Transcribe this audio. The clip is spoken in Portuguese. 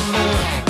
amor.